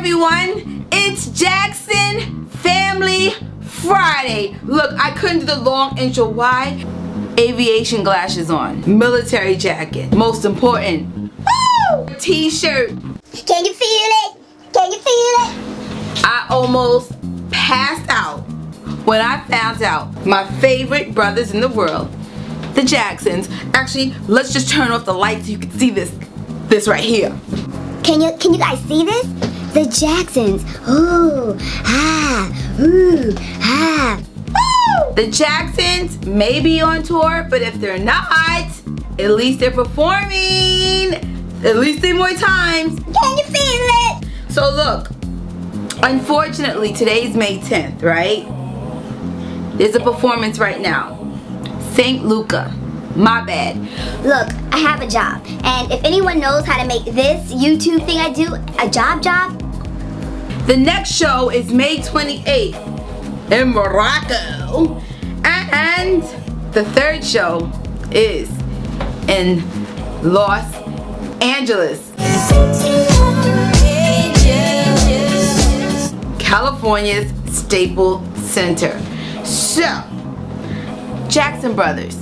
everyone, it's Jackson Family Friday. Look, I couldn't do the long intro. Why? Aviation glasses on, military jacket, most important, t-shirt. Can you feel it? Can you feel it? I almost passed out when I found out my favorite brothers in the world, the Jacksons. Actually, let's just turn off the lights so you can see this, this right here. Can you can you guys see this? The Jacksons. Ooh, ah, ooh, ah. The Jacksons may be on tour, but if they're not, at least they're performing at least three more times. Can you feel it? So look, unfortunately today's May 10th, right? There's a performance right now. St. Luca. My bad. Look, I have a job, and if anyone knows how to make this YouTube thing I do a job job, The next show is May 28th in Morocco. And the third show is in Los Angeles, California's Staple Center. So, Jackson Brothers,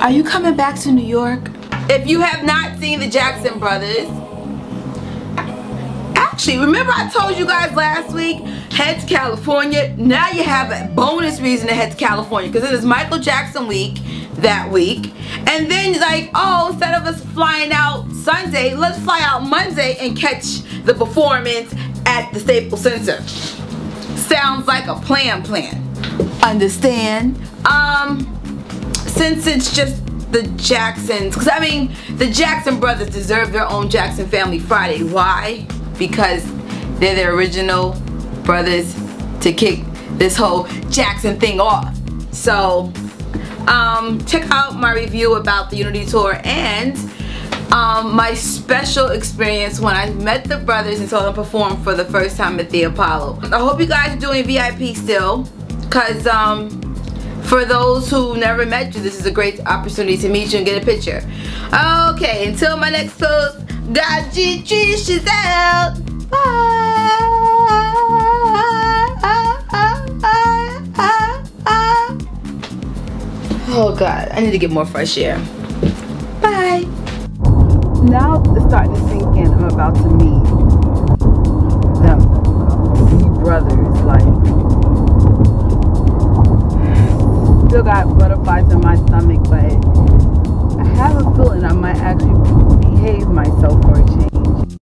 are you coming back to New York? If you have not seen the Jackson Brothers, Actually, remember I told you guys last week, head to California. Now you have a bonus reason to head to California because it is Michael Jackson week that week. And then like, oh, instead of us flying out Sunday, let's fly out Monday and catch the performance at the Staples Center. Sounds like a plan plan. Understand? Um, since it's just the Jacksons, because I mean, the Jackson brothers deserve their own Jackson Family Friday. Why? Because they're the original brothers to kick this whole Jackson thing off. So, um, check out my review about the Unity Tour and um, my special experience when I met the brothers and saw them perform for the first time at the Apollo. I hope you guys are doing VIP still, because um, for those who never met you, this is a great opportunity to meet you and get a picture. Okay, until my next post, God GG, she's out. Bye. Oh God, I need to get more fresh air. Bye. Now it's starting to sink in. I'm about to meet them, the brothers, like